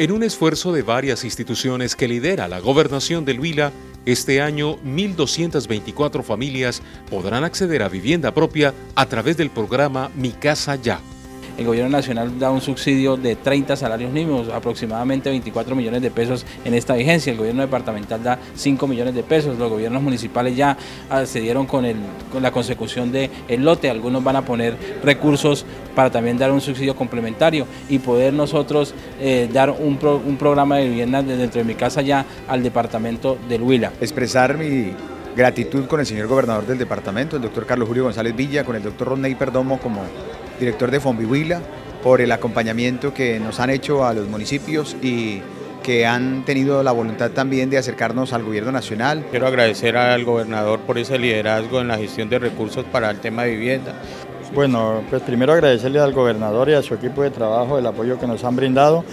En un esfuerzo de varias instituciones que lidera la gobernación del Huila, este año 1.224 familias podrán acceder a vivienda propia a través del programa Mi Casa Ya. El gobierno nacional da un subsidio de 30 salarios mínimos, aproximadamente 24 millones de pesos en esta vigencia. El gobierno departamental da 5 millones de pesos. Los gobiernos municipales ya accedieron con, con la consecución del lote. Algunos van a poner recursos para también dar un subsidio complementario y poder nosotros eh, dar un, un programa de vivienda dentro de mi casa ya al departamento del Huila. Expresar mi gratitud con el señor gobernador del departamento, el doctor Carlos Julio González Villa, con el doctor Rodney Perdomo como director de Fonbihuila, por el acompañamiento que nos han hecho a los municipios y que han tenido la voluntad también de acercarnos al gobierno nacional. Quiero agradecer al gobernador por ese liderazgo en la gestión de recursos para el tema de vivienda. Bueno, pues primero agradecerle al gobernador y a su equipo de trabajo el apoyo que nos han brindado.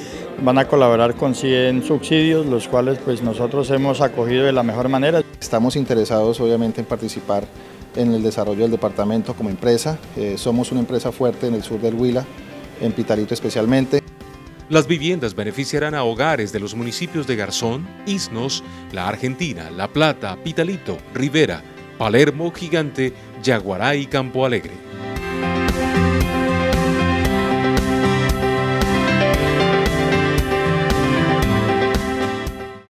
Van a colaborar con 100 subsidios, los cuales pues nosotros hemos acogido de la mejor manera. Estamos interesados obviamente en participar en el desarrollo del departamento como empresa. Eh, somos una empresa fuerte en el sur del Huila, en Pitalito especialmente. Las viviendas beneficiarán a hogares de los municipios de Garzón, Isnos, La Argentina, La Plata, Pitalito, Rivera, Palermo, Gigante, Yaguará y Campo Alegre.